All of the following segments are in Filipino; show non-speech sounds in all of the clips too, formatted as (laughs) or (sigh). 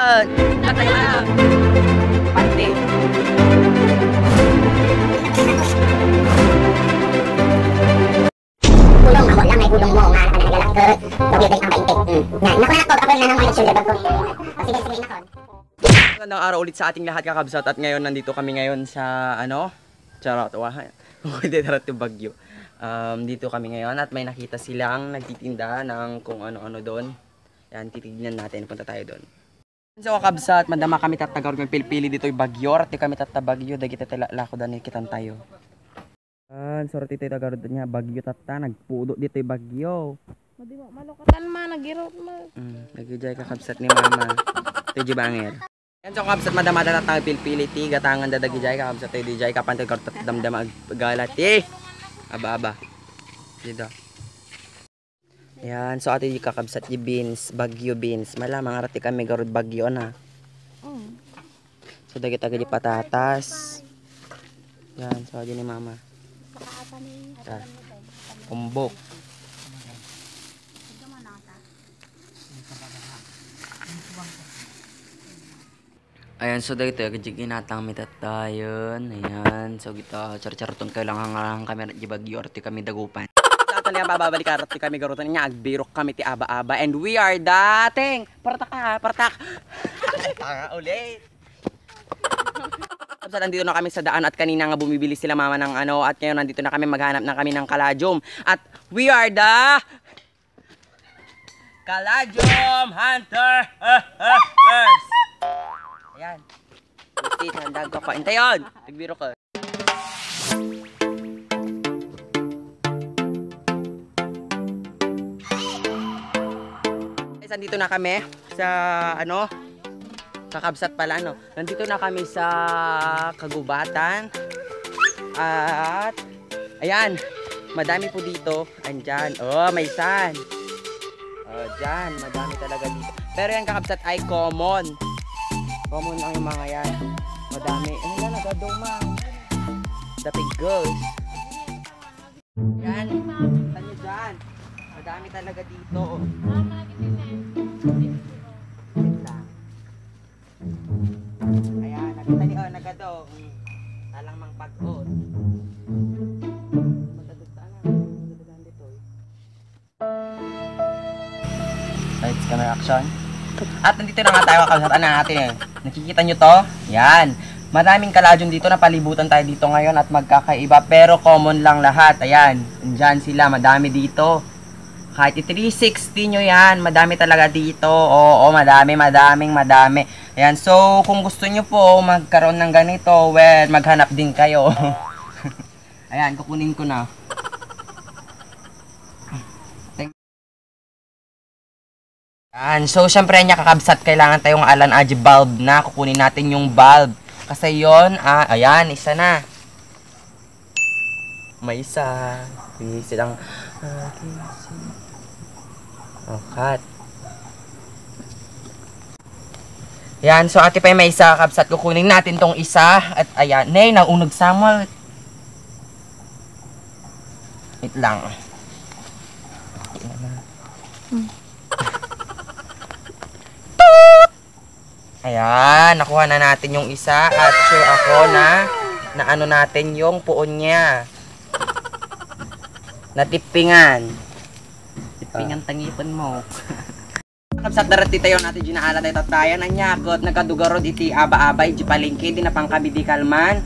Ah, tatay na. Pati. Kulong ako lang ay kulong mo nga ke Bagyo din ang kaintik. Mm. Nga, naku na to, ako na mga shoulder bag ko. Sige, sige na Magandang araw ulit sa ating lahat kakabsat at ngayon nandito kami ngayon sa ano? Charot, wah. (laughs) Hindi darat yung bagyo. Um, dito kami ngayon at may nakita silang nagtitinda ng kung ano-ano doon. Yan, titignan natin. Punta tayo doon. So kakabsat, madama kami tatagar ng pilpili dito yung bagyo. At kami tatabagyo, dagi tala lako dan kitan tayo. Yan, sorry tayo tagar niya bagyo tata, nagpudo dito yung bagyo. Madi mo malukatan ma nagirot ma. Mm, nagjay kakabsat ni mama. Ito yung bangir. Yan so kakabsat madama na tayo pilpili ti gatangan dadagi jay kakabsat tayo di jay kapantay kartat damdam ag galat eh. Aba aba. Dito. Yan, so ate di kakabsat di beans, bagyo beans. Malamang arati kami garod bagyo na. Mm. So dagi taga di patatas. Yan, so adi ni mama. Ta. Umbok. Ayan, so dito, kajigin natang mitat tayo. Ayan, so gito, char-charotong kailangan nga lang kami di bagyo arti kami dagupan. Ato niya bababalik arti kami garutan niya, agbirok kami ti aba-aba. And we are dating! Partak ka, partak! Tanga ulit! Tapos nandito na kami sa daan at kanina nga bumibili sila mama ng ano at ngayon nandito na kami maghanap na kami ng kalajom. At we are the Kalajom Hunter Hunters. Ayan. Gusit, handag ka pa. Hintay yun. Nagbiro ka. Guys, nandito na kami sa ano kakabsat pala no. Nandito na kami sa kagubatan. At ayan, madami po dito. Andyan. Oh, may sun. Oh, dyan, madami talaga dito. Pero yan kakabsat ay common. Common yung mga yan. Madami. Ano na nagadumang. The big girls. Yan. Kita nyo dyan. Madami talaga dito. Wait Ayan, nakita niyo, oh, nagadong. Talang mang pag-on. Lights, camera, action. At nandito na nga tayo kakasatan na natin eh. Nakikita nyo to? Yan. Maraming kalajong dito na palibutan tayo dito ngayon at magkakaiba pero common lang lahat. Ayan. Andyan sila. Madami dito. Kahit i-360 nyo yan. Madami talaga dito. Oo, madami, madaming, madami. Ayan. So, kung gusto nyo po magkaroon ng ganito, well, maghanap din kayo. (laughs) Ayan, kukunin ko na. Yan. So, syempre niya kakabsat, kailangan tayong Alan Aji bulb na. Kukunin natin yung bulb. Kasi yon ah, ayan, isa na. May isa. May silang... Oh, cut. Yan, so ate pa may isa kakabsat. Kukunin natin tong isa. At ayan, nay, naunog Samuel. Wait lang. (laughs) Ayan, nakuha na natin yung isa at sure ako na na ano natin yung puon niya. Natipingan. Tipingan tangipon mo. (laughs) Kapsat darat tayo natin ginaala tayo tatayan ang nyakot nagadugarod iti aba-abay di palengke di na pangkabidi kalman.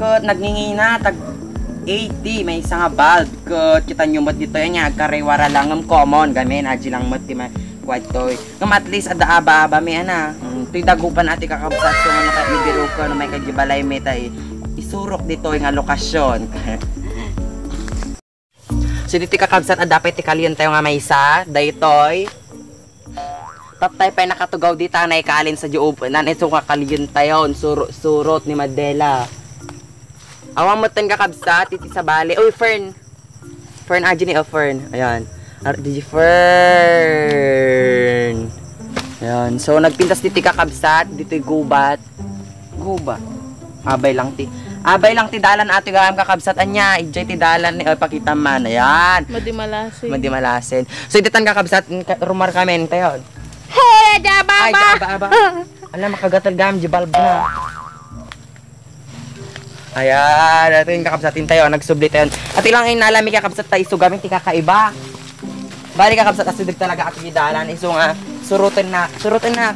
Kot nagngingina tag 80 may isa nga bulb kot kita nyo mat dito yan nga karewara lang ng common gamin aji lang mat di ma kwatoy. Ngam at least ada aba-aba may ana. Mm, tuy dagupan ati kakabsat so nga nakamibiro ko na may kagibalay may tay isurok dito nga lokasyon. (laughs) so dito kakabsat at dapat tikalian tayo nga may isa daytoy. Tatay pa nakatugaw dito na ikalin sa Joob. Nan ito kakalian tayo surot surot ni Madela. Awang mo tan kakabsat iti sa bali. Uy Fern. Fern aji ni oh, Fern. Ayan. RDG Fern. Ayan. So, nagpintas dito kakabsat. Dito gubat. Gubat. Abay lang ti. Abay lang ti dalan ati gam kakabsat anya. Ijay ti dalan ni oh, pakita man. Ayan. Madi malasi. Mandi malasin. So, ditan kakabsat. Rumar kami tayo. Hey! jaba Ay, ba? aba, aba. Alam, makagatal gam, jibalb na. Ayan, ito yung kakabsatin tayo, nagsubli tayo. At ilang yung nalami kakabsat tayo, so gamit ti kakaiba. Bali kakabsat asidig talaga at gidalan, iso nga, surutin na, surutin na.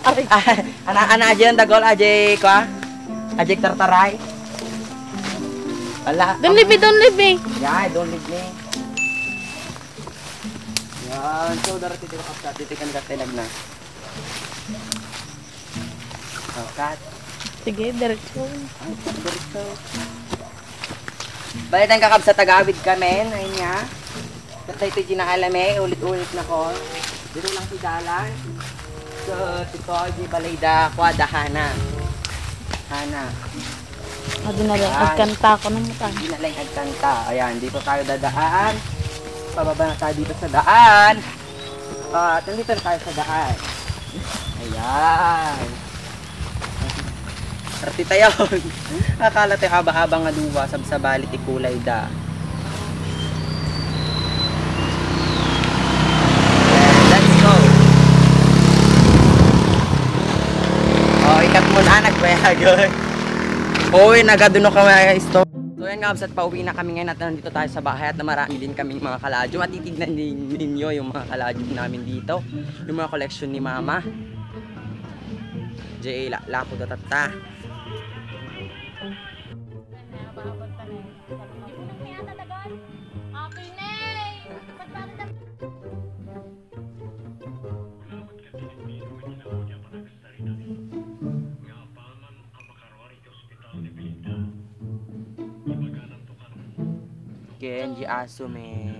Aray. Ah, (laughs) ana, ana, yung dagol, aja, kwa? Aja tartaray. Wala. Don't libi, don't libi. Yeah, don't leave me. Yan, so darating dito kapsa, titikan ka tinag na. Oh, cut. Sige, diretso. Ay, dito. Balik ang kakabsa tagawid kami, ayun nga. Kasi ito ginaalame, ulit-ulit na ko. Dito lang si Dalan. So, tito, di balayda ko, dahana. Hana. Ado na lang, Yan. agkanta ko ng mata. Hindi na lang nagkanta. Ayan, dito tayo dadaan. Pababa na tayo dito sa daan. At nandito na tayo sa daan. Ayan. Arti tayo. (laughs) Akala tayo haba-haba nga duwa sab sa balit ikulay da. Ayan, Let's go. Oh, ikat na, nagbayagon. Uy, nagaduno ka mga stop. So yan nga, absat pauwi na kami ngayon at nandito tayo sa bahay at na marami din kaming mga kaladyo. At titignan ninyo yung mga kaladyo namin dito. Yung mga collection ni Mama. J.A. La Lako Datata. Genji Asu men.